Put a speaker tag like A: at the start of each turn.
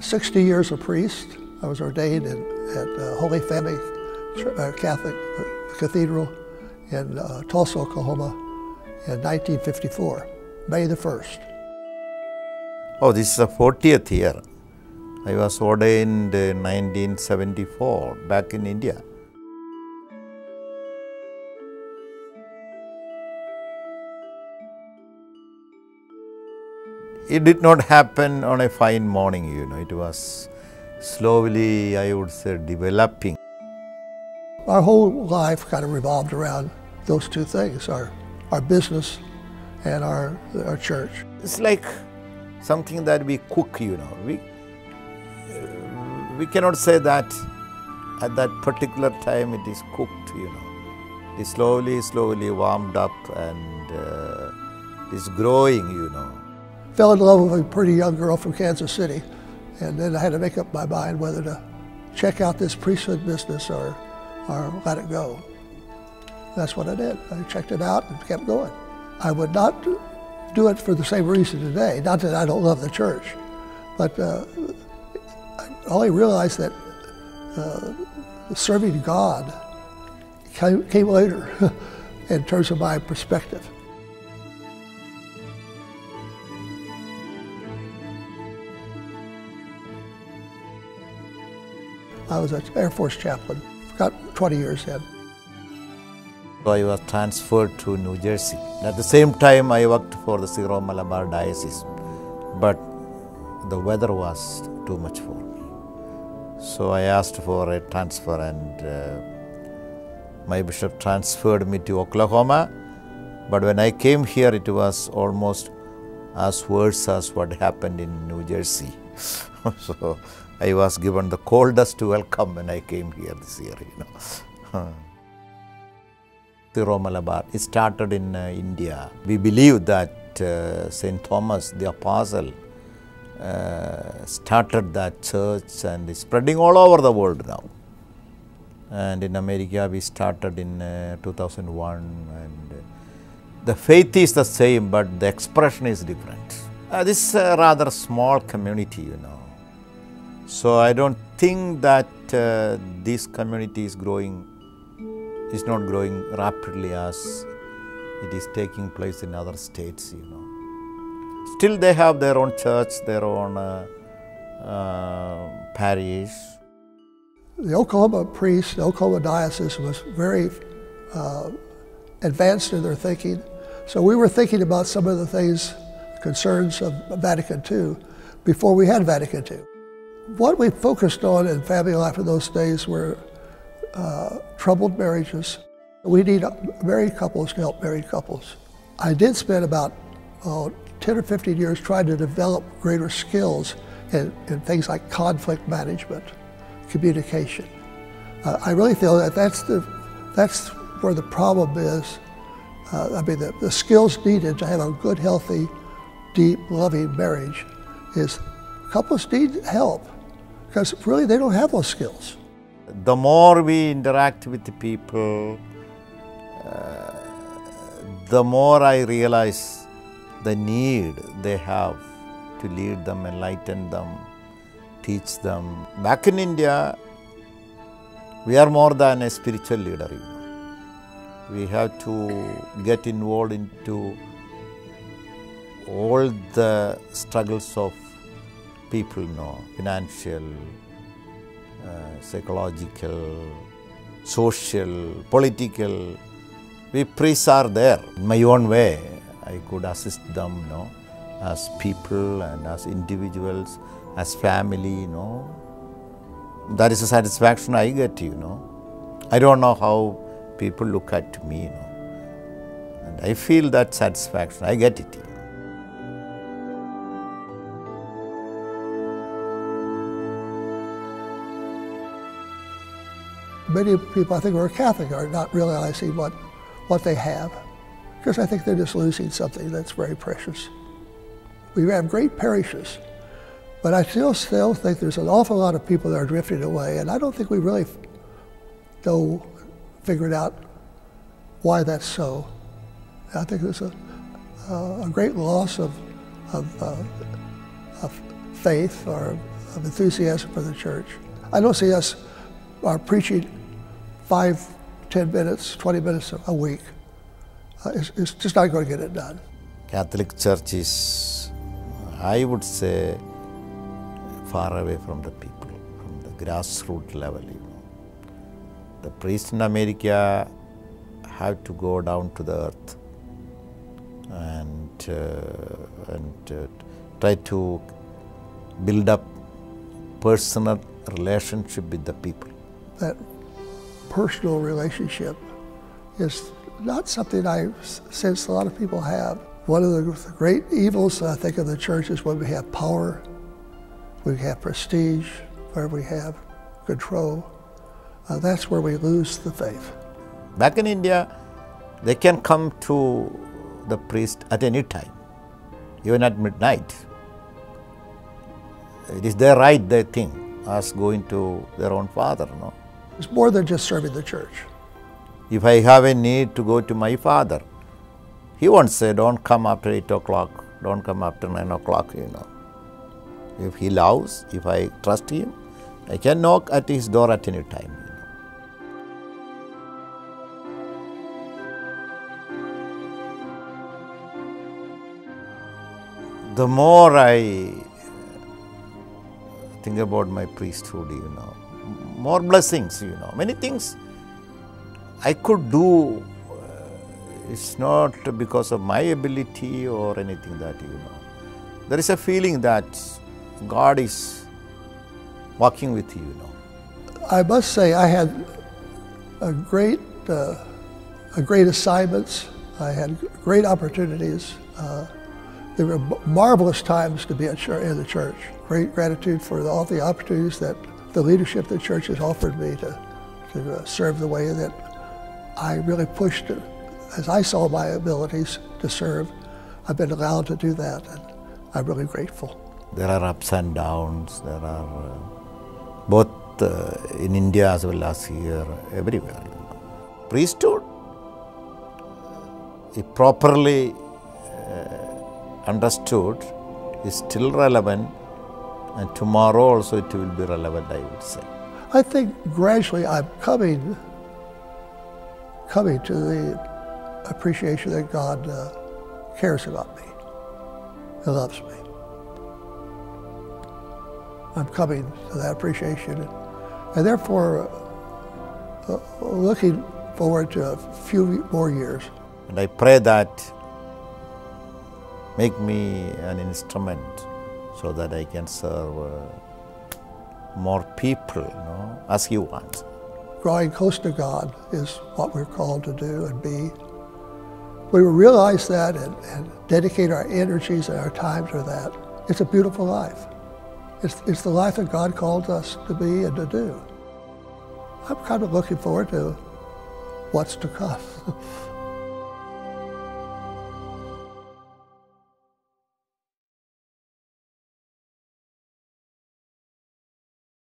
A: 60 years a priest. I was ordained in, at uh, Holy Family uh, Catholic Cathedral in uh, Tulsa, Oklahoma in 1954, May the 1st.
B: Oh, this is the 40th year. I was ordained in 1974 back in India. It did not happen on a fine morning, you know, it was slowly, I would say, developing.
A: Our whole life kind of revolved around those two things our, our business and our, our church.
B: It's like something that we cook, you know. We, we cannot say that at that particular time it is cooked, you know. It slowly, slowly warmed up and uh, is growing, you know.
A: Fell in love with a pretty young girl from Kansas City, and then I had to make up my mind whether to check out this priesthood business or, or let it go. That's what I did. I checked it out and kept going. I would not do it for the same reason today. Not that I don't love the church, but uh, I only realized that uh, serving God came, came later in terms of my perspective. I was an Air Force chaplain, got 20 years in.
B: I was transferred to New Jersey. At the same time, I worked for the Syro Malabar Diocese, but the weather was too much for me. So I asked for a transfer, and uh, my bishop transferred me to Oklahoma. But when I came here, it was almost as worse as what happened in New Jersey. so I was given the coldest welcome when I came here this year, you know. Syro Malabar. It started in uh, India. We believe that uh, St. Thomas the Apostle uh, started that church and is spreading all over the world now. And in America, we started in uh, 2001. And uh, the faith is the same, but the expression is different. Uh, this is a rather small community, you know. So I don't think that this community is growing is not growing rapidly as it is taking place in other states, you know. Still, they have their own church, their own uh, uh, parish.
A: The Oklahoma priests, the Oklahoma diocese was very uh, advanced in their thinking. So we were thinking about some of the things, concerns of Vatican II before we had Vatican II. What we focused on in family life in those days were uh, troubled marriages. We need married couples to help married couples. I did spend about oh, 10 or 15 years trying to develop greater skills in, in things like conflict management, communication. Uh, I really feel that that's, the, that's where the problem is. Uh, I mean, the, the skills needed to have a good, healthy, deep, loving marriage is couples need help because really they don't have those skills
B: the more we interact with the people, uh, the more I realize the need they have to lead them, enlighten them, teach them. Back in India, we are more than a spiritual leader. You know. We have to get involved into all the struggles of people, know, financial, uh, psychological, social, political. We priests are there. In my own way, I could assist them, you know, as people and as individuals, as family, you know. That is a satisfaction I get, you know. I don't know how people look at me, you know. And I feel that satisfaction. I get it.
A: Many people I think who are Catholic are not realizing what, what they have because I think they're just losing something that's very precious. We have great parishes, but I still still think there's an awful lot of people that are drifting away, and I don't think we really know, figured out why that's so. I think there's a, uh, a great loss of, of, uh, of faith or of enthusiasm for the church. I don't see us are preaching five, ten minutes, 20 minutes a week. Uh, it's, it's just not going to get it done.
B: Catholic Church is, I would say, far away from the people, from the grassroots level. You know. The priests in America have to go down to the earth and uh, and uh, try to build up personal relationship with the people.
A: That personal relationship is not something I sense a lot of people have. One of the great evils, I think, of the church is when we have power, we have prestige, where we have control. Uh, that's where we lose the faith.
B: Back in India, they can come to the priest at any time, even at midnight. It is their right, their thing, as going to their own father, no?
A: It's more than just serving the church.
B: If I have a need to go to my father, he won't say, don't come after 8 o'clock, don't come after 9 o'clock, you know. If he loves, if I trust him, I can knock at his door at any time. You know. The more I think about my priesthood, you know, more blessings, you know, many things I could do. uh, It's not because of my ability or anything that, you know. There is a feeling that God is walking with you, you know.
A: I must say I had a great, uh, a great assignments. I had great opportunities. Uh, there were marvelous times to be at in the church. Great gratitude for all the opportunities that the leadership the church has offered me to, to uh, serve the way that I really pushed. As I saw my abilities to serve, I've been allowed to do that, and I'm really grateful.
B: There are ups and downs. There are uh, both uh, in India as well as here, everywhere. Priesthood, if properly uh, understood, is still relevant, and tomorrow also it will be relevant. I would say.
A: I think gradually I'm coming, coming to the appreciation that God uh, cares about me, He loves me. I'm coming to that appreciation, and therefore uh, looking forward to a few more years.
B: And I pray that make me an instrument so that I can serve uh, more people, you know, as He wants.
A: Drawing close to God is what we're called to do and be. We realize that and, and dedicate our energies and our time to that. It's a beautiful life. It's, it's the life that God called us to be and to do. I'm kind of looking forward to what's to come.